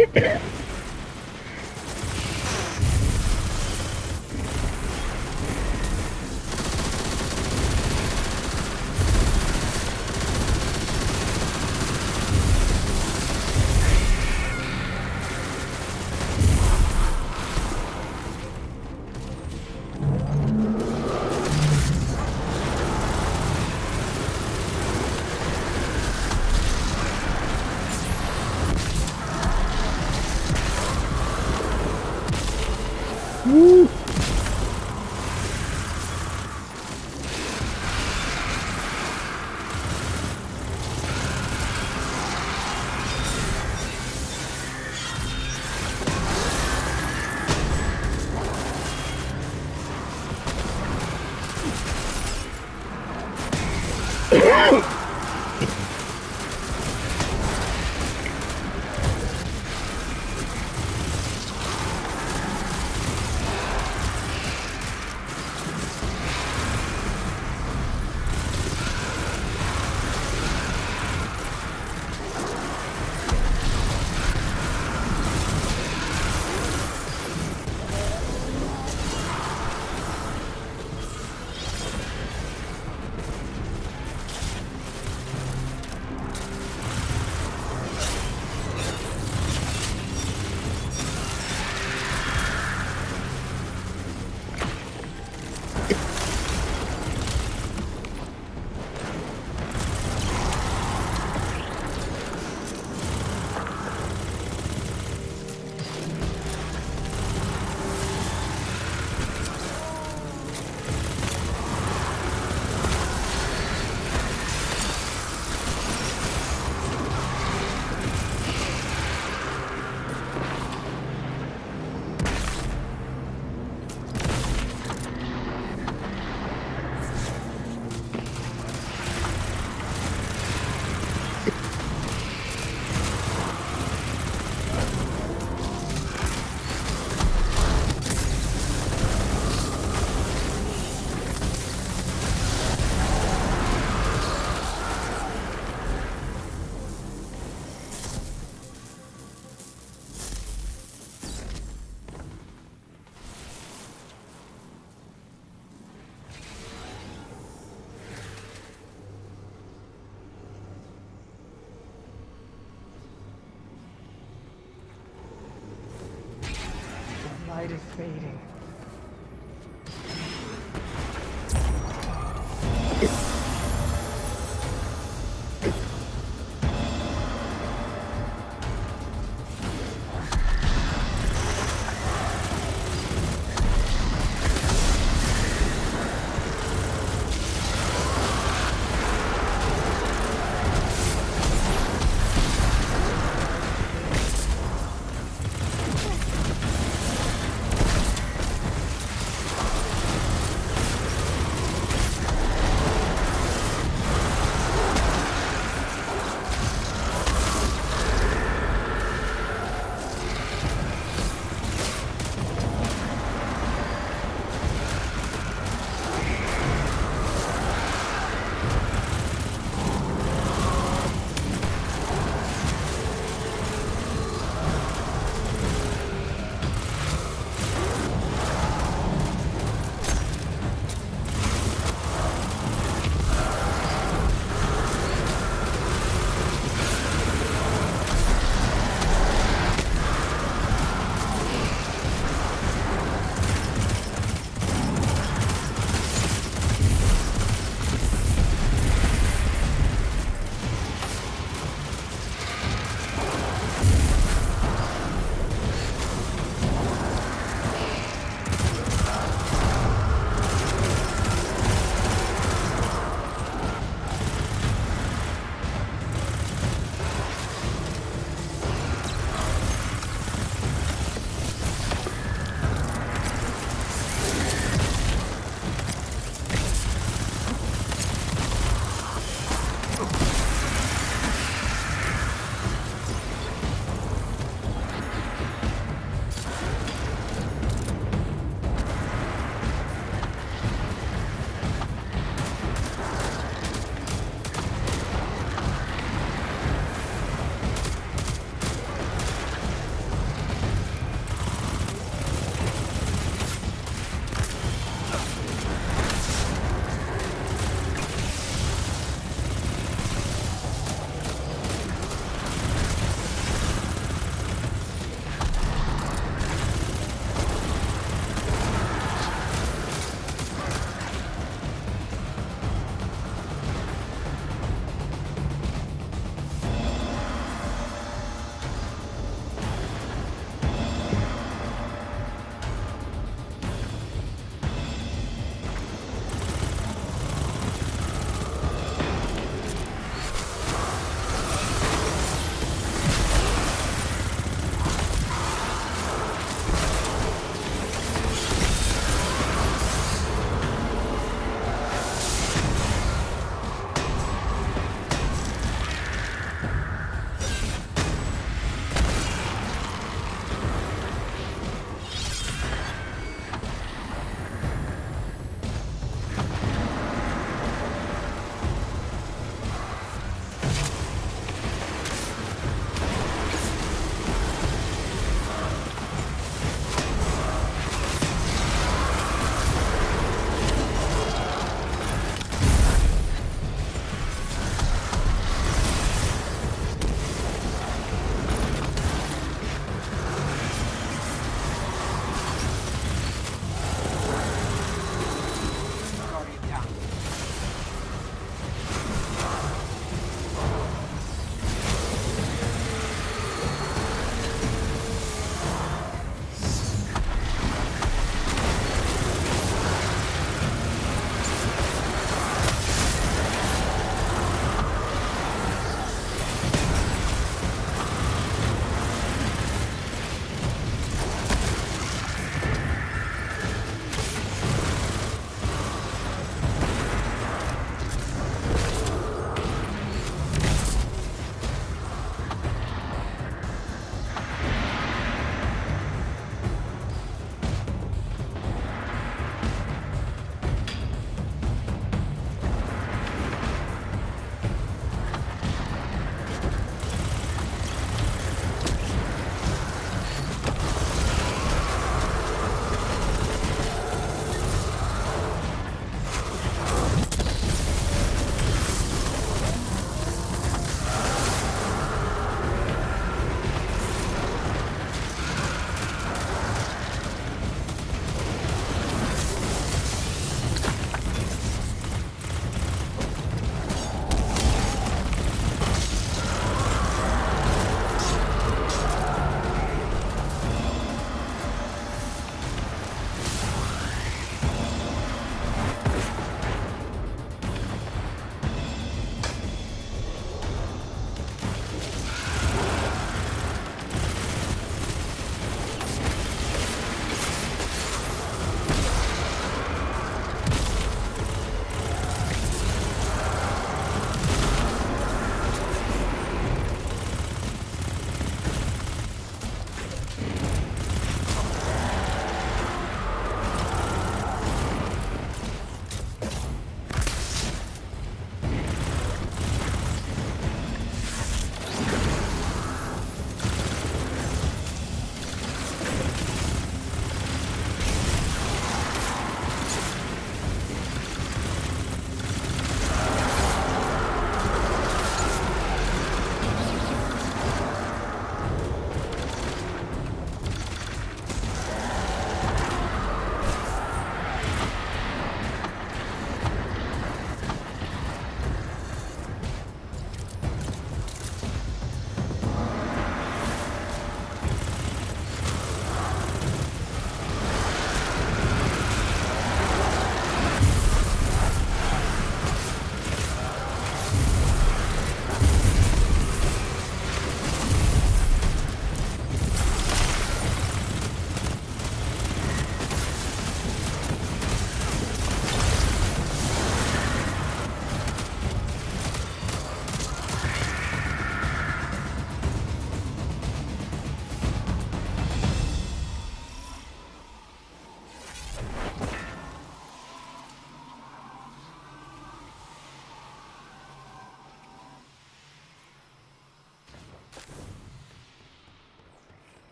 is fading.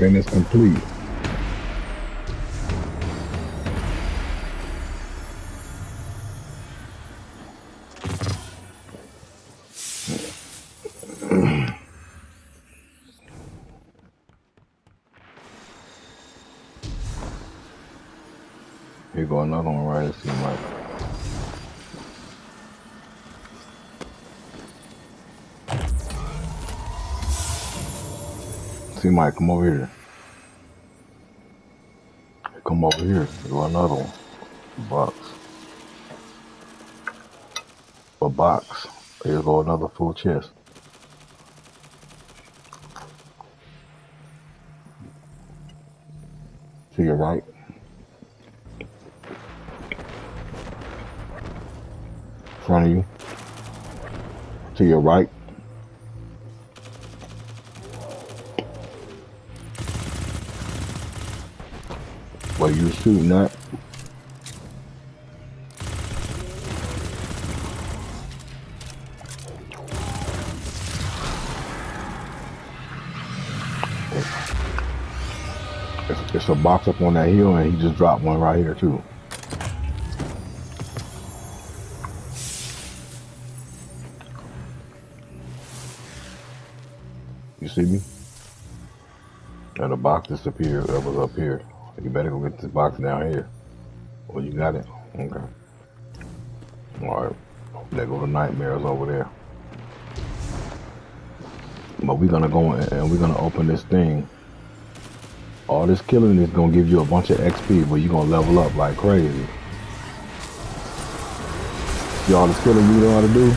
Event is complete. See, Mike, come over here. Come over here. Go another one. Box. A box. Here go another full chest. To your right. In front of you. To your right. Oh, Where you shooting at? It's, it's a box up on that hill, and he just dropped one right here too. You see me? And the box disappeared. That was up here. You better go get this box down here. Oh, you got it? Okay. Alright. There go the nightmares over there. But we're gonna go in and we're gonna open this thing. All this killing is gonna give you a bunch of XP, but you're gonna level up like crazy. See all this killing you know how to do?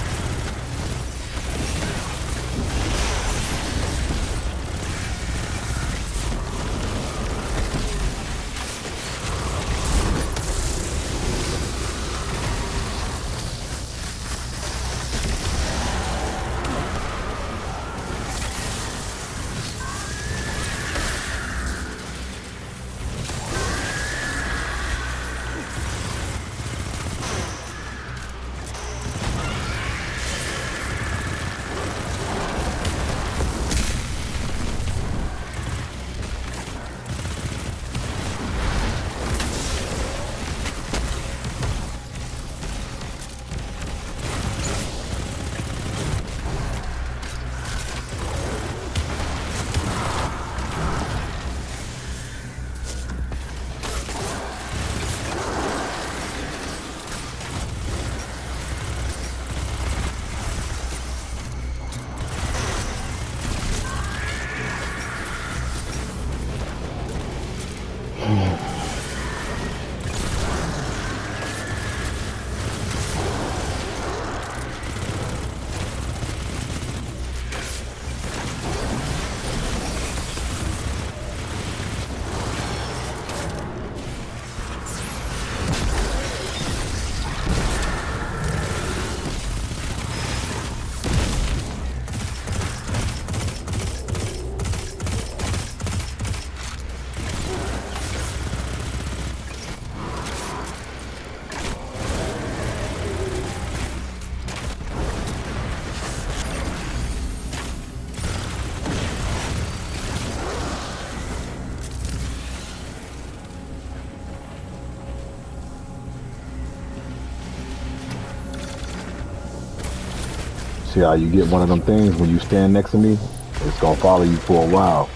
See how you get one of them things when you stand next to me? It's gonna follow you for a while.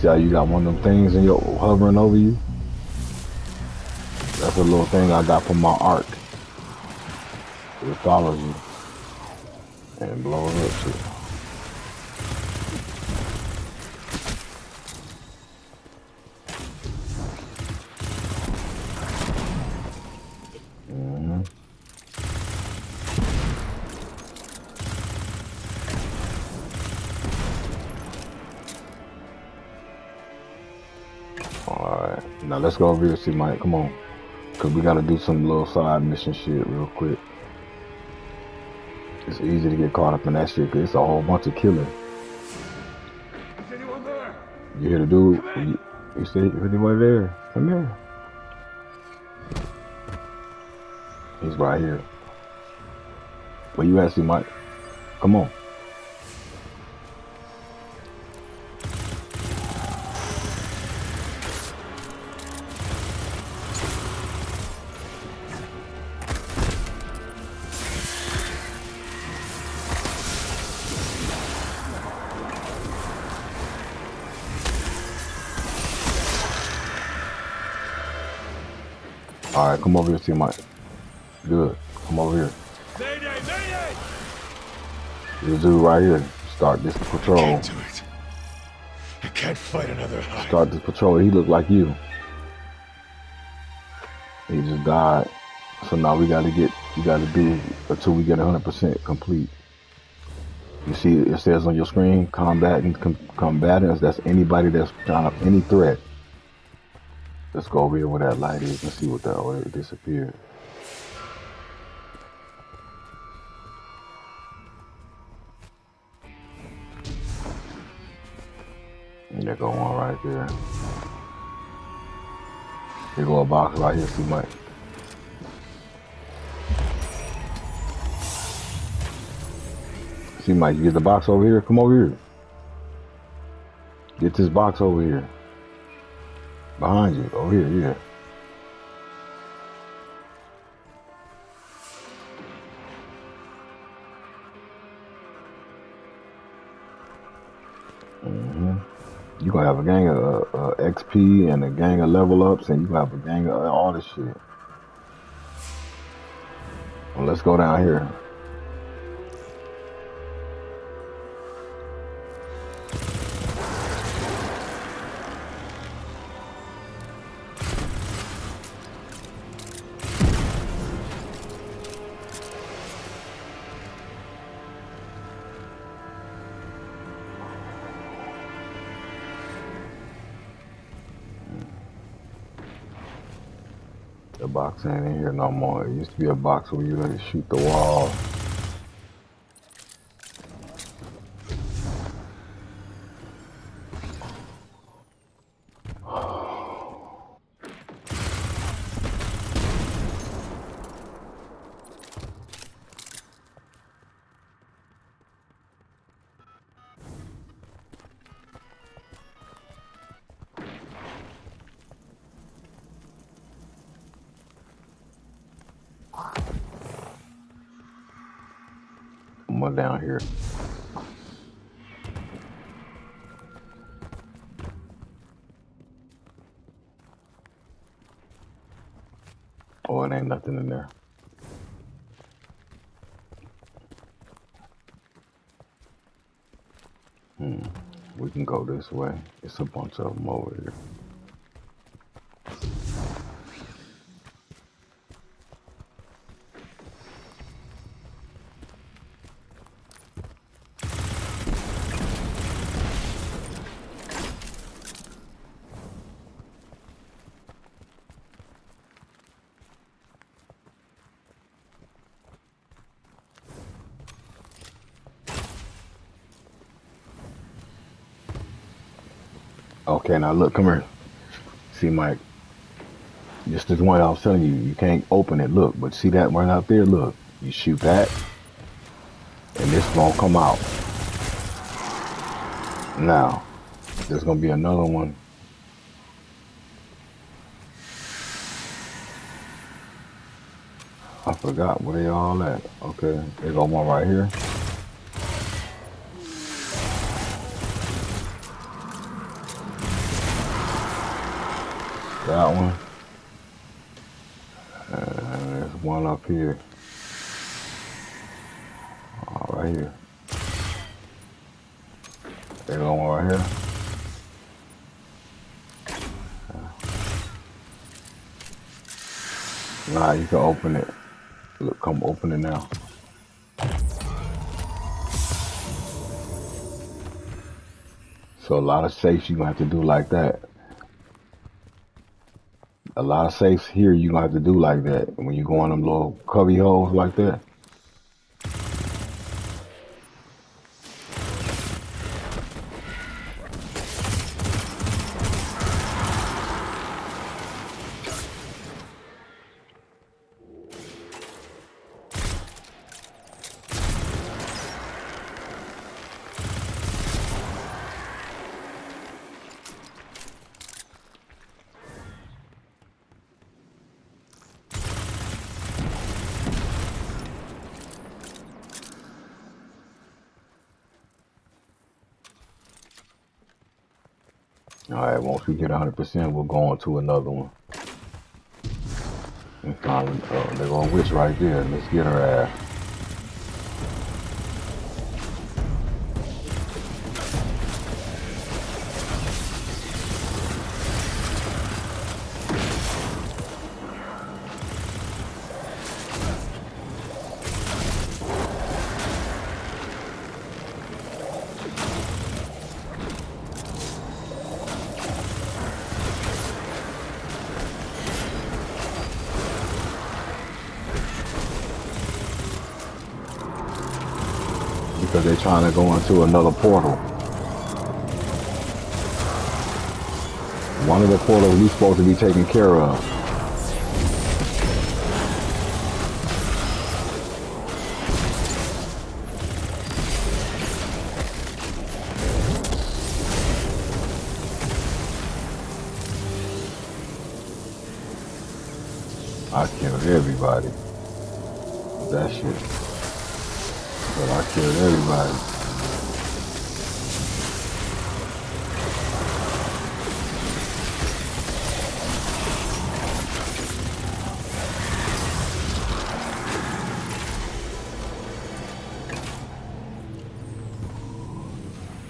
See how you got one of them things and you're hovering over you? That's a little thing I got from my arc. It follows you and blows up shit. Let's go over here see Mike. Come on. Cause we gotta do some little side mission shit real quick. It's easy to get caught up in that shit 'cause it's a whole bunch of killing. Is anyone there? You hear the dude? You, you see anybody there? Come here. He's right here. Where you at, see Mike? Come on. Come over here, see my. Good. Come over here. Mayday! Mayday! This dude right here. Start this patrol. Can't do it. I can't fight another Hive. Start this patrol. He looked like you. He just died. So now we gotta get, you gotta do until we get 100% complete. You see, it says on your screen, combat and com- combatants. That's anybody that's trying to, any threat. Let's go over here where that light is and see what that, oh, it disappeared. There go one right there. Here go a box right here, see Mike. See Mike, you get the box over here? Come over here. Get this box over here. Behind you. Over here, yeah. hmm You gonna have a gang of uh, uh, XP and a gang of level ups, and you gonna have a gang of all this shit. Well, let's go down here. No more. It used to be a box where you it shoot the wall. Here. Oh, it ain't nothing in there. Hmm. We can go this way. It's a bunch of them over here. Okay, now look, come here. See, Mike. This is one I was telling you. You can't open it. Look, but see that one out there? Look, you shoot that, and this gonna come out. Now, there's gonna be another one. I forgot where they all at. Okay, there's one right here. That one. And there's one up here. Oh, right here. There's one right here. Nah, you can open it. Look, come open it now. So a lot of safes you're gonna have to do like that. A lot of safes here you gonna have to do like that when you go in them little cubby holes like that. All right, once we get 100%, we'll go on to another one. And finally, uh, they're gonna witch right there. Let's get her ass. Trying to go into another portal. One of the portals we supposed to be taken care of.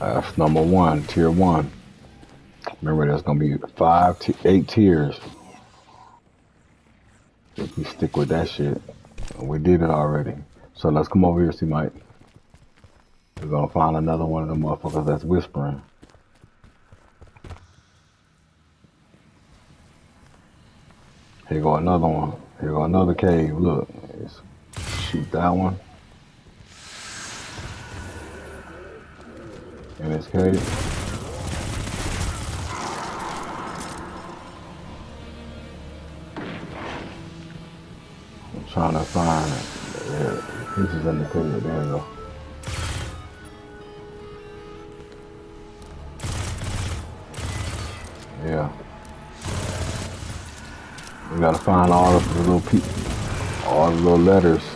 That's number one, tier one. Remember, there's gonna be five, t- eight tiers. If you stick with that shit, we did it already. So let's come over here, see Mike. We're gonna find another one of them motherfuckers that's whispering. Here go another one. Here go another cave. Look, shoot that one. In this cave. I'm trying to find it. Pieces in the cave. There you go. Yeah. We gotta find all the little pe- all the little letters.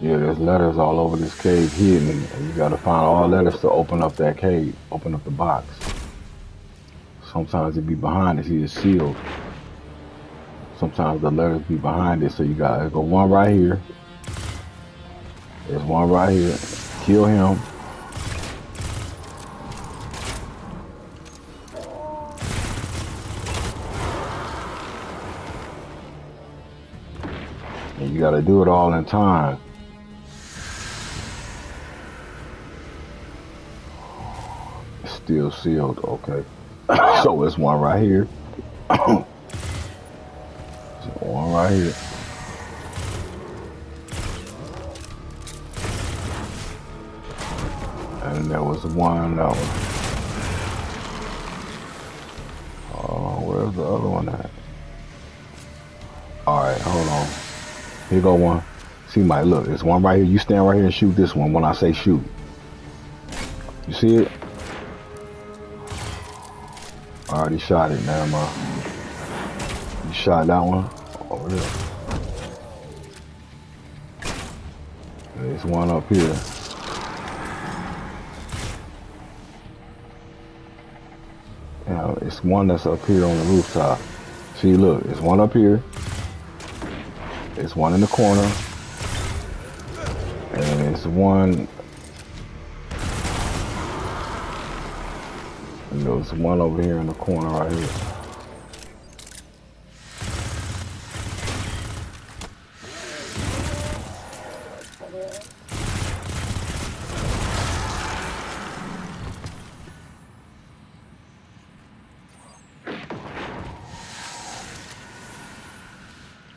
Yeah, there's letters all over this cave hidden, and you gotta find all letters to open up that cave, open up the box. Sometimes it be behind it, see it's sealed. Sometimes the letters be behind it, so you gotta go one right here. There's one right here. Kill him. And you gotta do it all in time. Still sealed, okay. so it's one right here. It's one right here. And there was one that was Oh, where's the other one at? Alright, hold on. Here go one. See, Mike, look, there's one right here. You stand right here and shoot this one when I say shoot. You see it? Ah, I already shot it, man. Ma. You shot that one over there. There's one up here. Yeah, it's one that's up here on the rooftop. See, look, it's one up here. It's one in the corner. And it's one. There's one over here in the corner right here.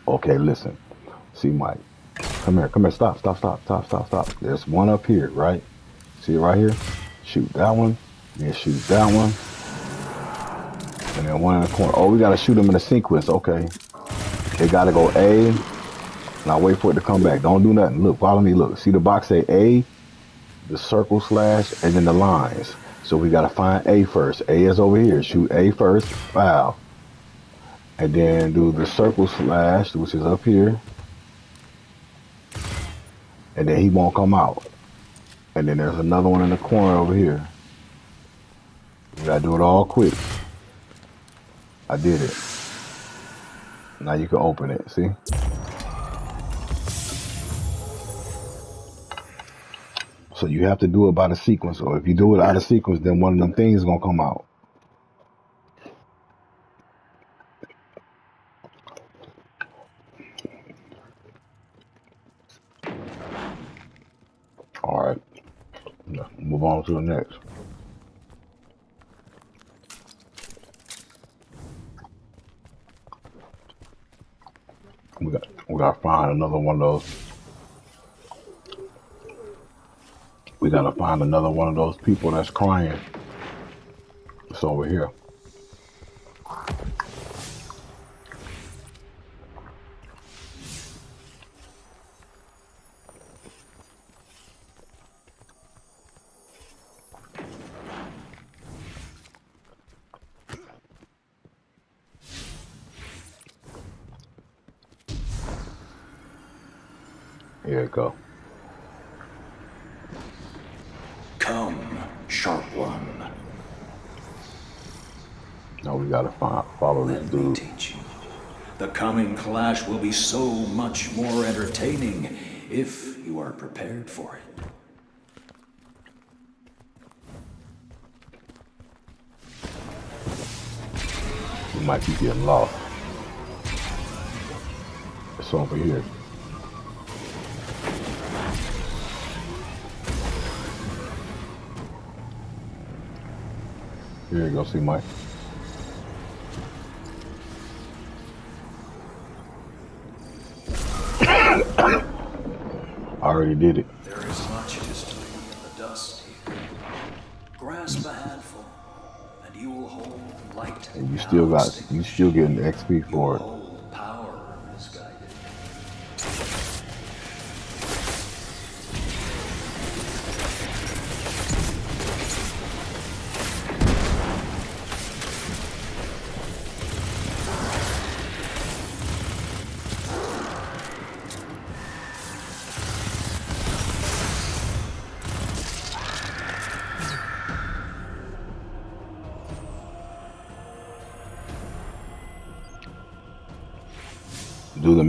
Okay, listen. See, Mike. Come here, come here. Stop, stop, stop, stop, stop, stop. There's one up here, right? See it right here? Shoot that one. Then shoot that one. And then one in the corner. Oh, we gotta shoot them in a sequence. Okay. They gotta go A. Now wait for it to come back. Don't do nothing. Look, follow me. Look. See the box say A, the circle slash, and then the lines. So we gotta find A first. A is over here. Shoot A first. Wow. And then do the circle slash, which is up here. And then he won't come out. And then there's another one in the corner over here. We gotta do it all quick. I did it. Now you can open it. See? So you have to do it by the sequence, or if you do it out of sequence, then one of them things is gonna come out. All right, move on to the next. We got we gotta find another one of those. We gotta find another one of those people that's crying. It's over here. Here it go. Come, sharp one. Now we gotta find follow this Let me dude. teach you. The coming clash will be so much more entertaining if you are prepared for it. We might be getting lost. It's over here. Here you go, see Mike. Already did it. There is much history in the dust here. Grasp a handful, and you will hold light. And you still got you still getting the XP for it.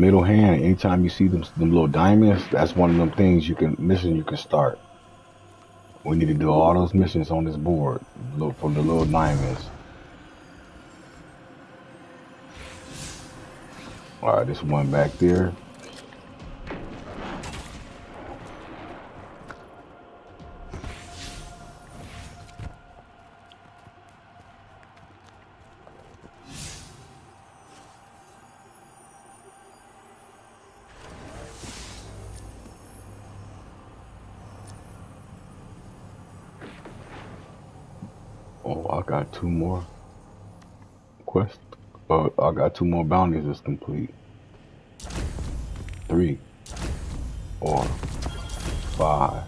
Middle hand. Anytime you see them them little diamonds, that's one of them things you can mission you can start. We need to do all those missions on this board. Look for the little diamonds. All right, this one back there. Two more bounties that's complete. Three or five.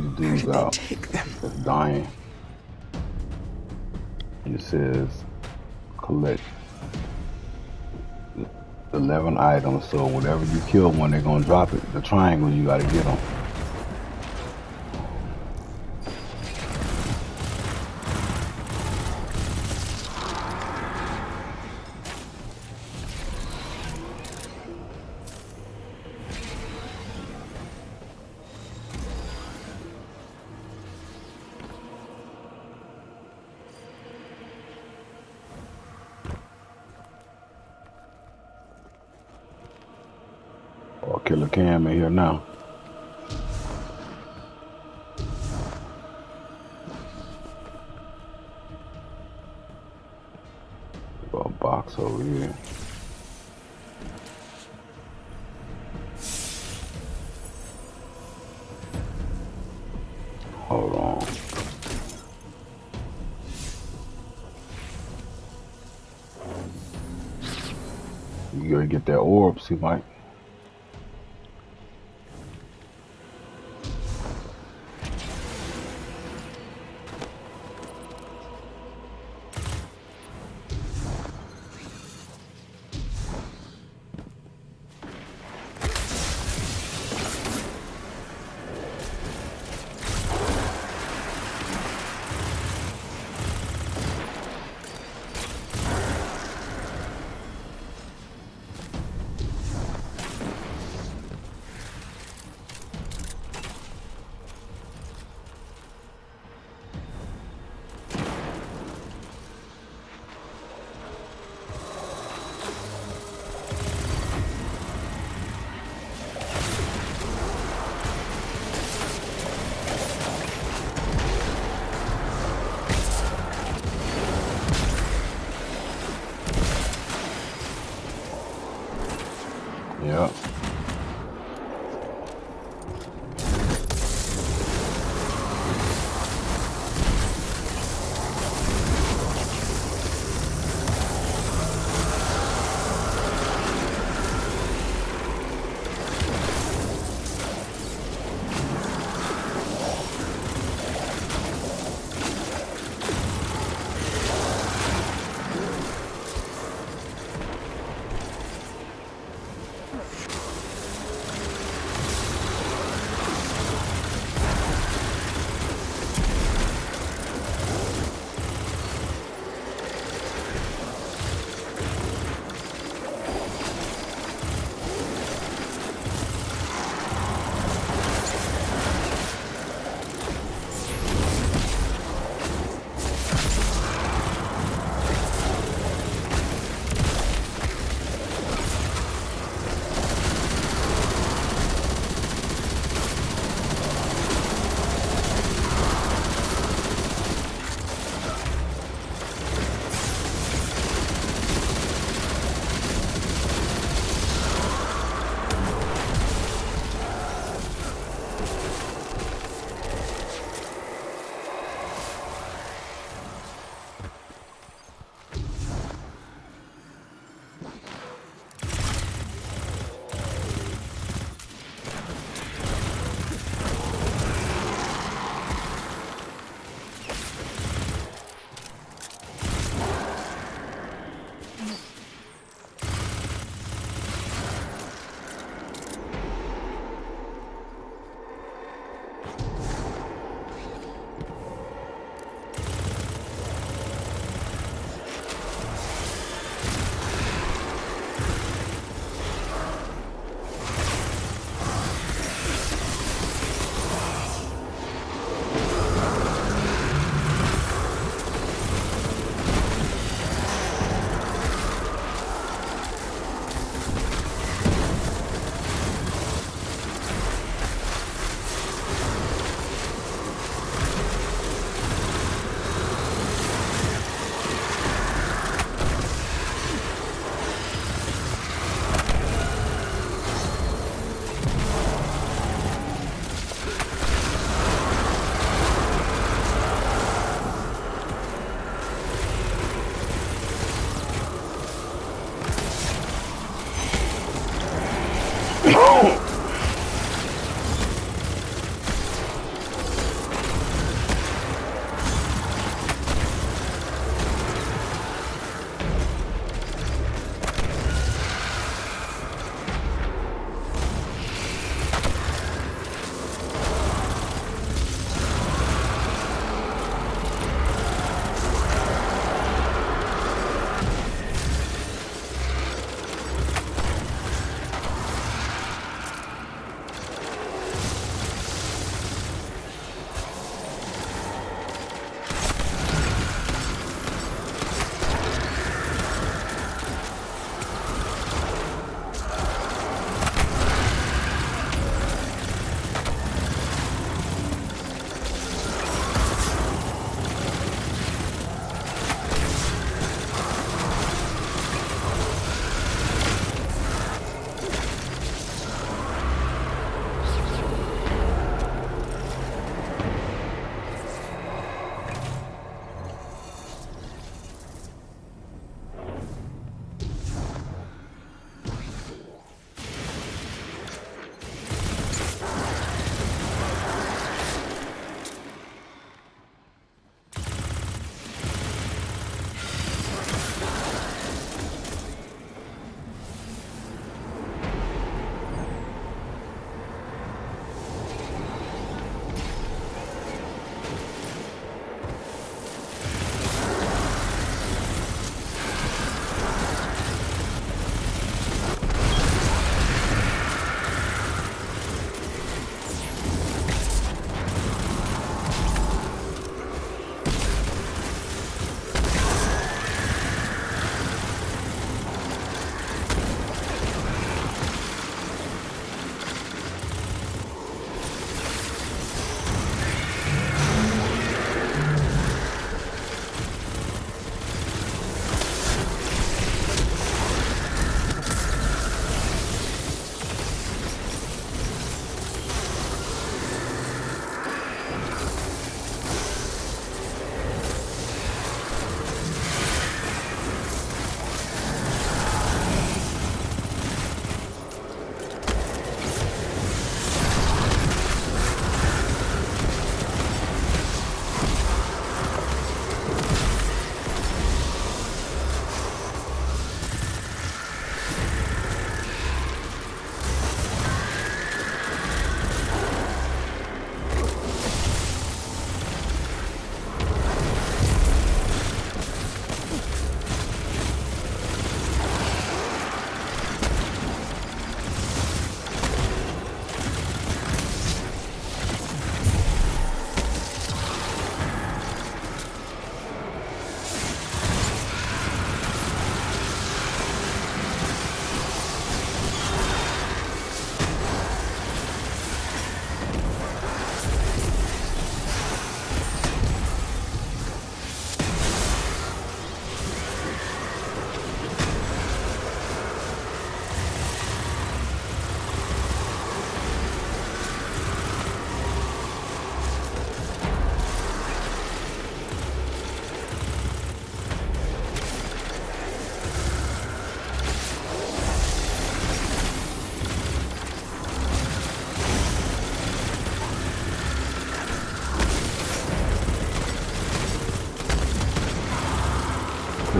These dudes out take them? that's dying. And it says collect 11 items. So whatever you kill one, they're gonna drop it. The triangle, you gotta get them. Get that orb, see, Mike.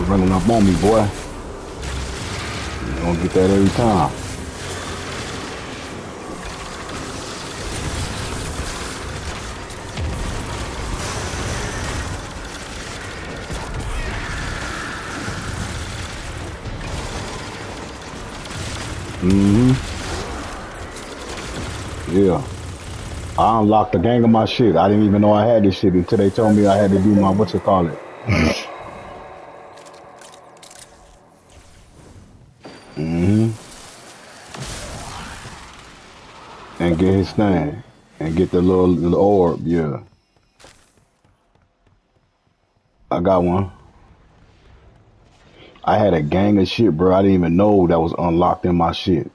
Bringing up on me, boy. You don't get that every time. Mm-hmm. Yeah. I unlocked the gang of my shit. I didn't even know I had this shit until they told me I had to do my what you call it. And get his thing. And get the little, little orb, yeah. I got one. I had a gang of shit, bro. I didn't even know that was unlocked in my shit.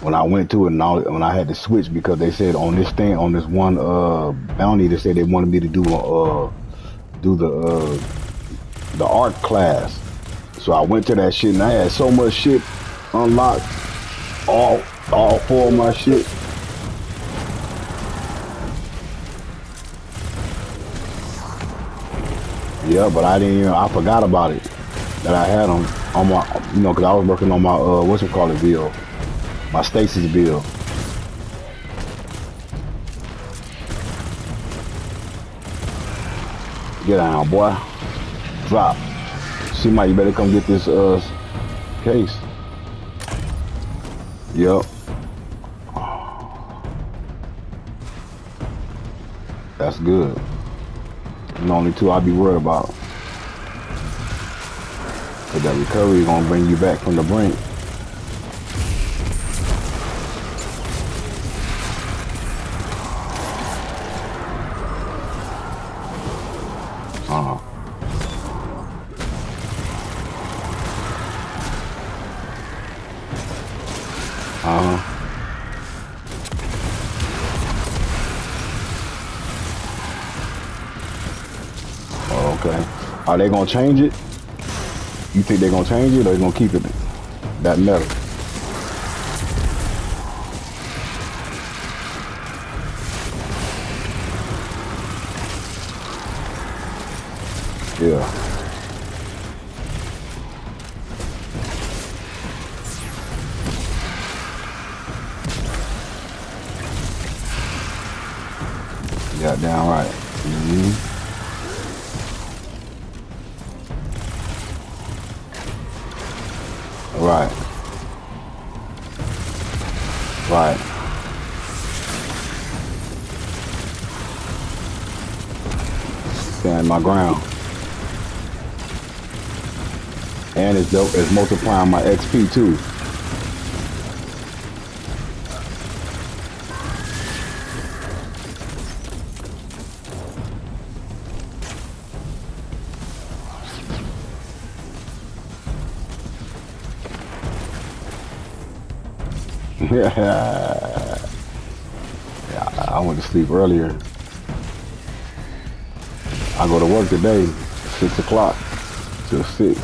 When I went to it and all, when I had to switch because they said on this thing, on this one uh bounty, they said they wanted me to do uh do the uh the Arc class. So I went to that shit and I had so much shit unlocked, all all four of my shit. Yeah, but I didn't even, I forgot about it that I had on on my you know because I was working on my uh what's it called bill, my Stasis bill. Get down, boy. Drop. See, Mike, you better come get this uh case. Yep. That's good. The only two I'd be worried about. But that recovery is gonna bring you back from the brink. Are they gonna change it? You think they're gonna change it or they're gonna keep it that metal? Yeah. Yeah, down right. Mm-hmm. Right. My ground. And it's dope. It's multiplying my XP too. yeah, I went to sleep earlier. Go to work today, six o'clock till six.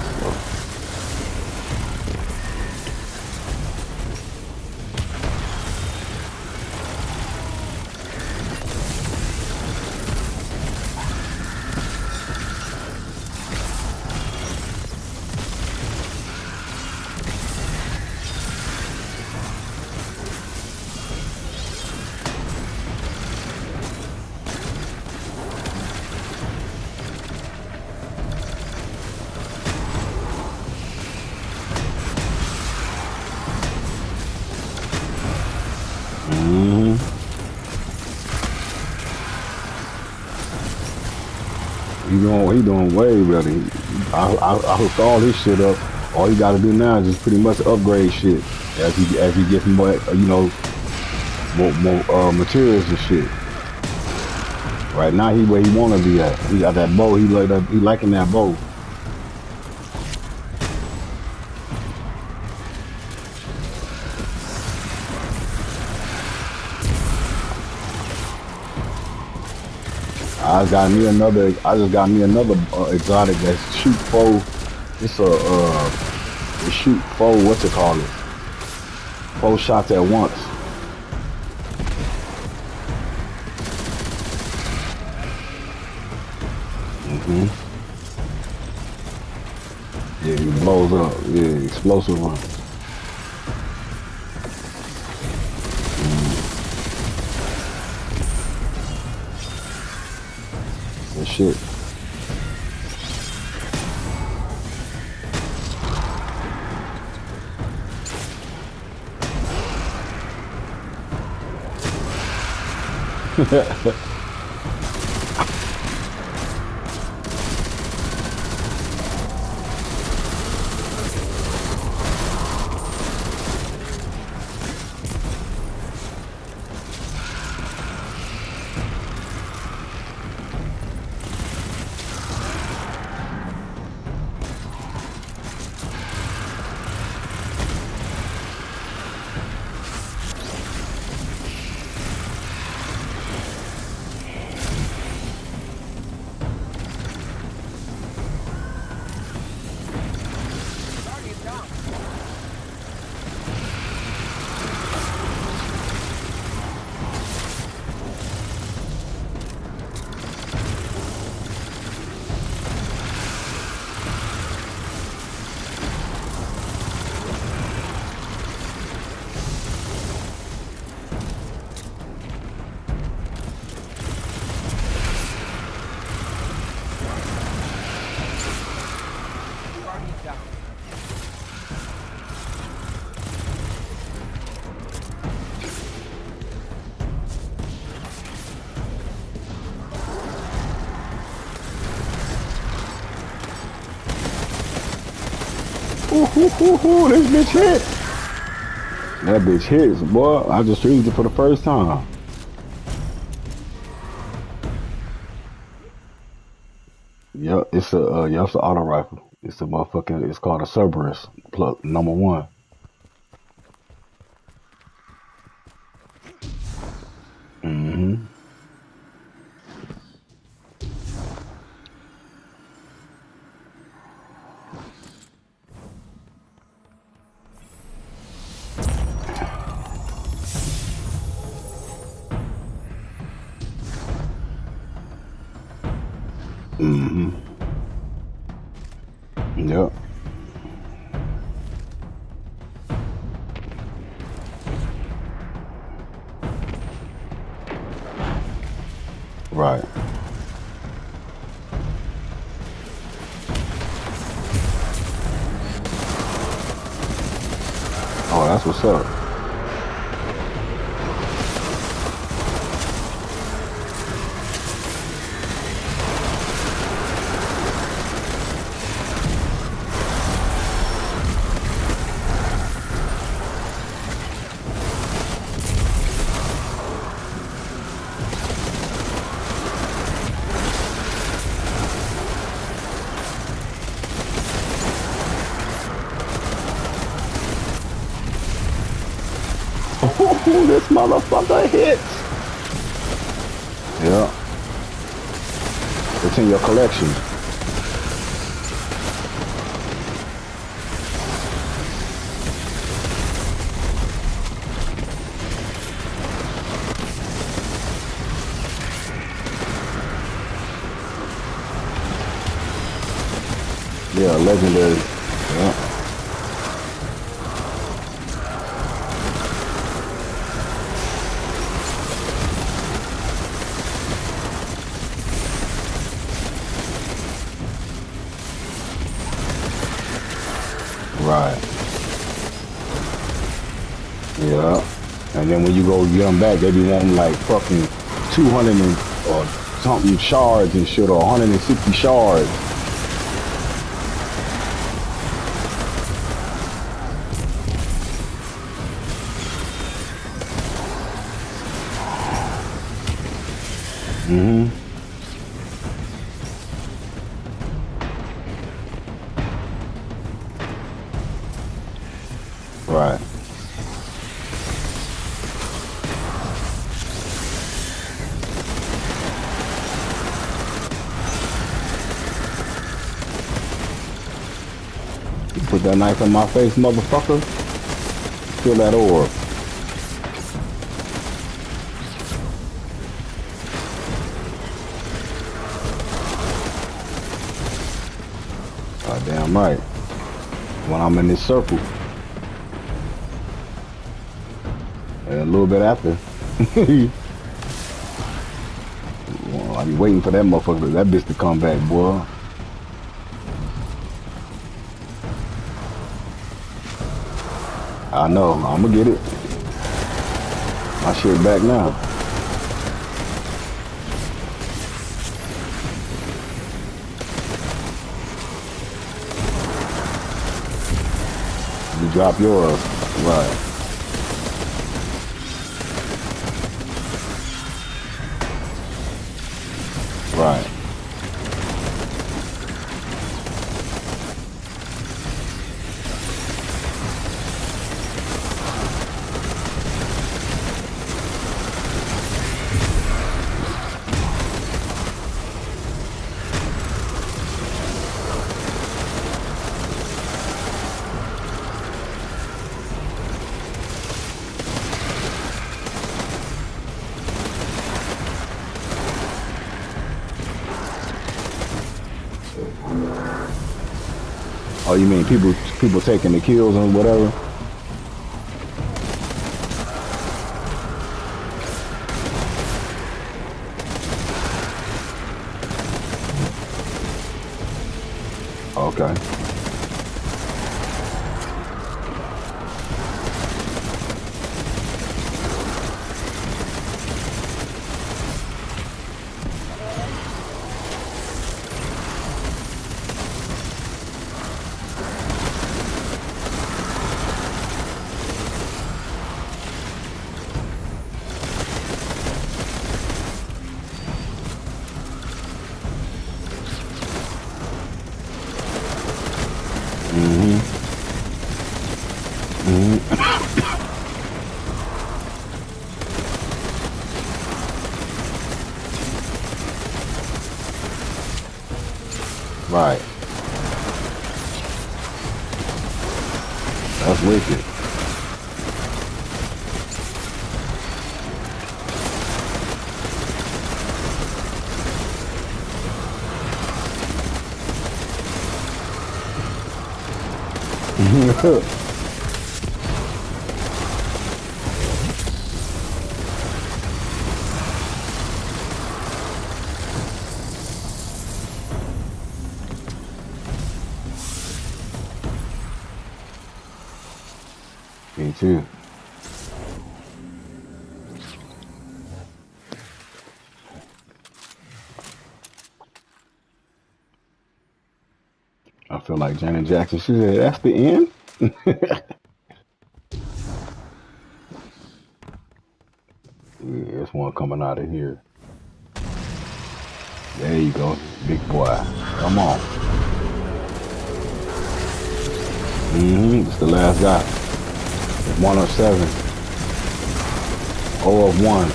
He doing, way better. I, I, I hooked all his shit up. All he got to do now is just pretty much upgrade shit as he as he gets more, you know, more, more uh, materials and shit. Right now, he where he want to be at. He got that bow. He like that. He liking that bow. I got me another. I just got me another uh, exotic that shoot four. It's a uh, it shoot four. What's it called? It four shots at once. Mhm. Yeah, it blows up. Yeah, explosive one. Shit. Ooh, ooh, ooh, ooh, this bitch hit. That bitch hits, boy. I just used it for the first time. Yep, it's a uh, yeah, it's an auto rifle. It's a motherfucking. It's called a Cerberus plus number one. Mm-hmm. Yep. This motherfucker hits. Yeah. It's in your collection. Yeah, legendary. Yeah. Right. Yeah. And then when you go get them back, they be wanting like fucking 200 and, or something shards and shit, or 160 shards. Put in my face, motherfucker. Feel that orb. God damn right. when I'm in this circle. And a little bit after. well, I be waiting for that motherfucker, that bitch to come back, boy. I know, I'm gonna get it. My shit back now. You drop yours, right. People people taking the kills and whatever? Janet Jackson. She said, "That's the end." yeah, there's one coming out of here. There you go, big boy. Come on. Mm-hmm. It's the last guy. One of seven. O of one.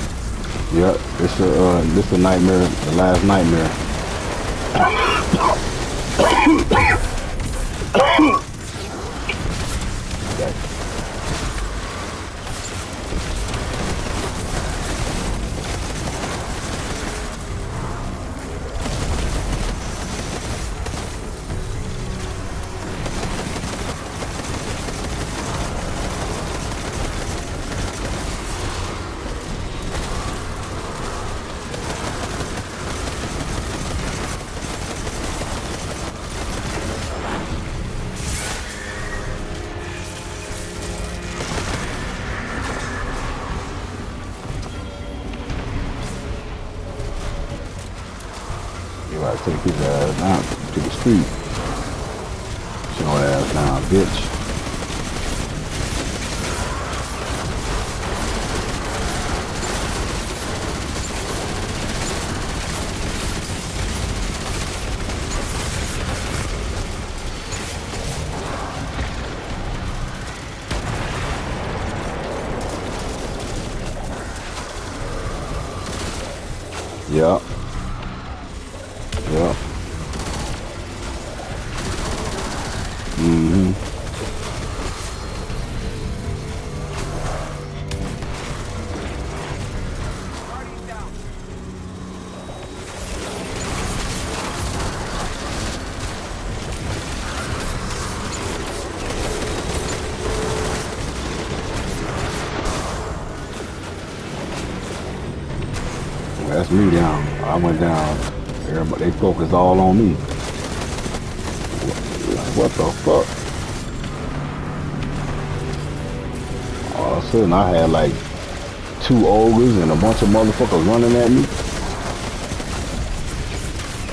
Yep. It's a uh, this a nightmare. The last nightmare. Take his ass down to the street. Show uh, ass down, bitch. A bunch of motherfuckers running at me.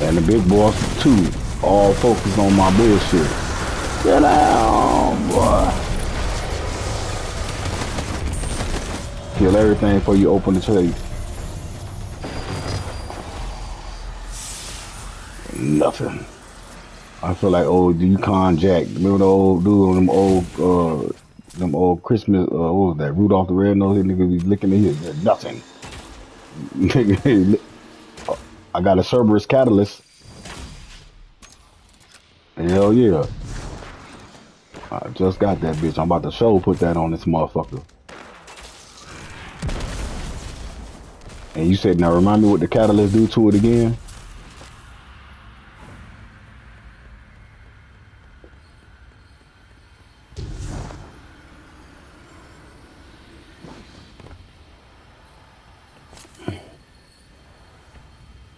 And the big boss, too, all focused on my bullshit. Get down, boy. Kill everything before you open the trade. Nothing. I feel like old Yukon Jack. Remember the old dude on them old uh them old Christmas uh what was that? Rudolph the Red Nose nigga be licking his nothing. I got a Cerberus catalyst. Hell yeah. I just got that bitch. I'm about to show put that on this motherfucker. And you said now remind me what the catalyst do to it again?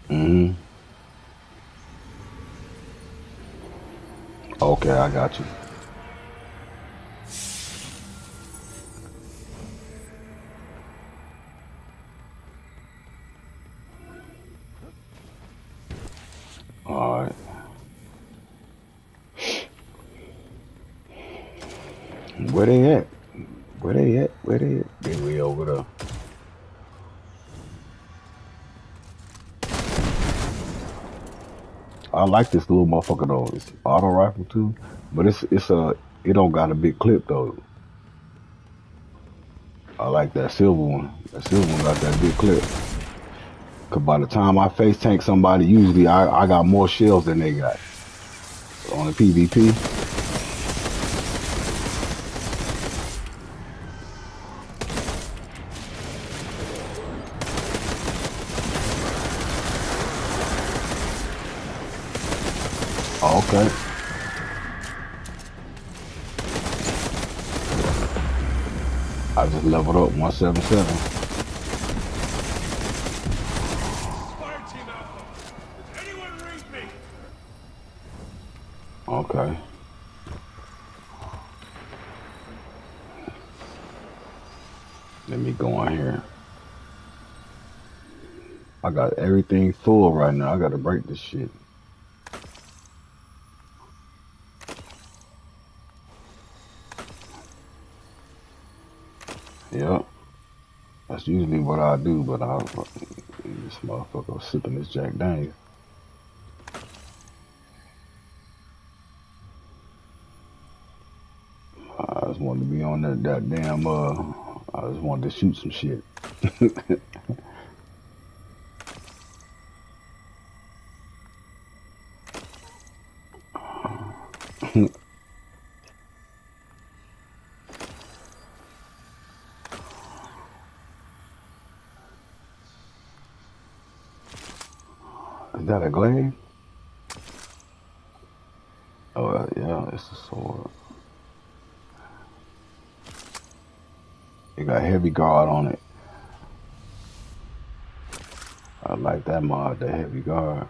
hmm Okay, I got you. Like this little motherfucker though. It's auto rifle too, but it's it's a it don't got a big clip though. I like that silver one. That silver one got that big clip. Cause by the time I face tank somebody, usually I, I got more shells than they got on the PvP. Okay. I just leveled up 177. Fire team Alpha! Does anyone read me? Okay. Let me go on here. I got everything full right now. I gotta break this shit. Yep. Usually what I do, but I this motherfucker sipping this Jack Daniels. I just wanted to be on that, that damn uh I just wanted to shoot some shit. Is that a glaive? Oh uh, yeah, it's a sword. It got heavy guard on it. I like that mod, the heavy guard.